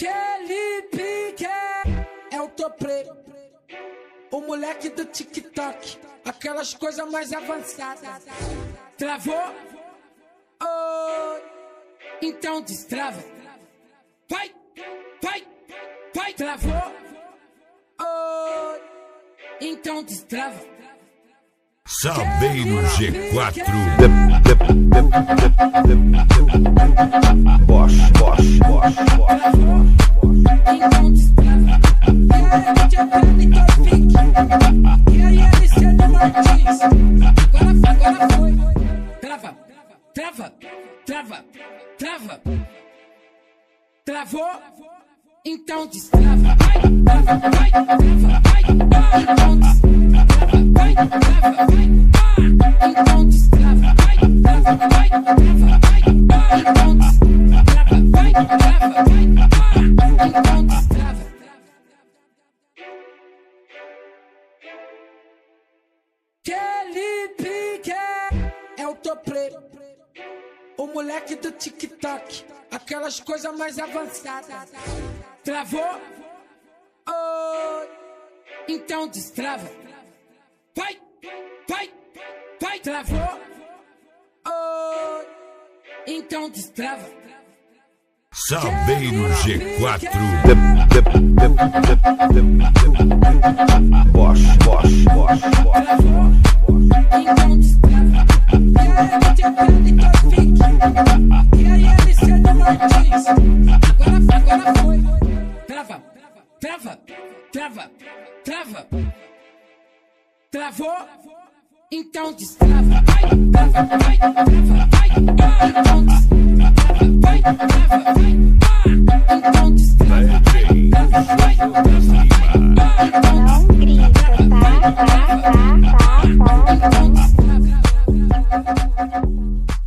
Kelly Pique é, é o topré, o moleque do TikTok, aquelas coisas mais avançadas. Travou? Oh, então destrava. Vai, vai, vai, travou? Oh, então destrava. Sabei no G4. É bosch, Bosch, Bosch, Bosch. Trava, trava, trava. Travou? Então destrava. Vai, trava, vai, trava, vai. Então destrava. Vai, trava, vai. Então destrava. Vai, trava, vai, trava, vai. Então destrava. Vai, trava, vai. É o moleque do TikTok, aquelas coisas mais avançadas. Travou? Oh, então destrava. Vai, vai, vai, travou? Oh, então destrava. Saveiro G4. Bosch, Bosch, Bosch, Bosch. Trava, trava, trava. Travou? Então destrava. Vai, trava, vai, trava, vai. Então destrava. Vai, trava, vai. Então destrava. Vai, trava, vai, trava, vai. Então tá? Tá, tá, tá, tá. Então destrava. Bye.